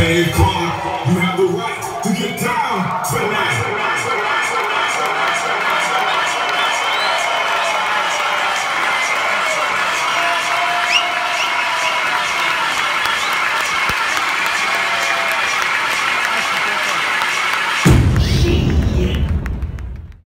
Dave Clark, you have the